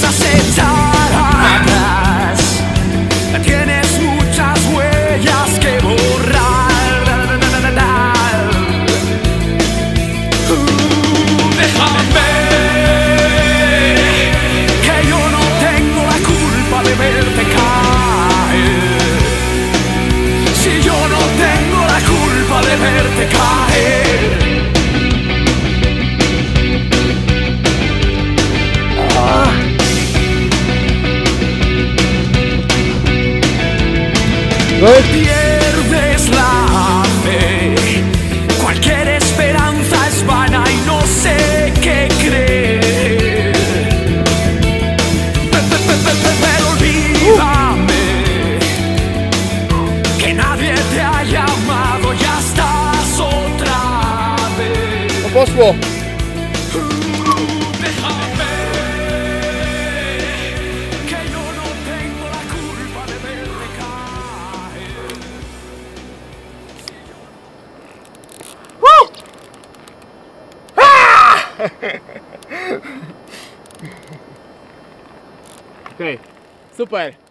piensas atrás. Tienes muchas huellas que borrar. Déjame que yo no tengo la culpa de verte caer. Si yo no tengo la culpa de verte caer. Pierdes la fe. Cualquier esperanza es vana y no sé qué creer. Pe- pe- pe- pe- pe- Pero olvídame que nadie te ha llamado. Ya estás otra vez. ok, super.